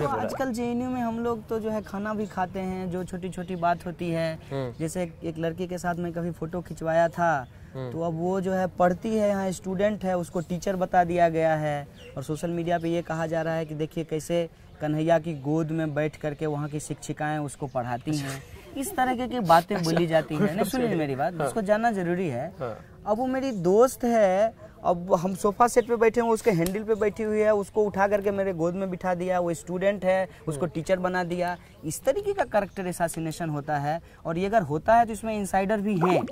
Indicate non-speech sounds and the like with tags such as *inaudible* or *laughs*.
तो आजकल जेएनयू में हम लोग तो जो है खाना भी खाते हैं जो छोटी छोटी बात होती है। हम्म। जैसे एक- लड़की के साथ मैं कभी फ़ोटो खिंचवाया था हम्म। तो अब वो जो है पढ़ती है यहाँ स्टूडेंट है उसको टीचर बता दिया गया है। और सोशल मीडिया पे ये कहा जा रहा है कि देखिए कैसे कन्हैया की गोद में बैठ करके वहाँ की शिक्षिकाएँ उसको पढ़ाती हैं। इस तरह की की बातें बोली जाती हैं *laughs* सुनिए मेरी बात उसको जानना ज़रूरी है। हाँ। अब वो मेरी दोस्त है अब हम सोफा सेट पे बैठे हैं उसके हैंडल पे बैठी हुई है उसको उठा करके मेरे गोद में बिठा दिया वो स्टूडेंट है उसको टीचर बना दिया। इस तरीके का करेक्टर एसासिनेशन होता है और ये अगर होता है तो इसमें इंसाइडर भी हैं।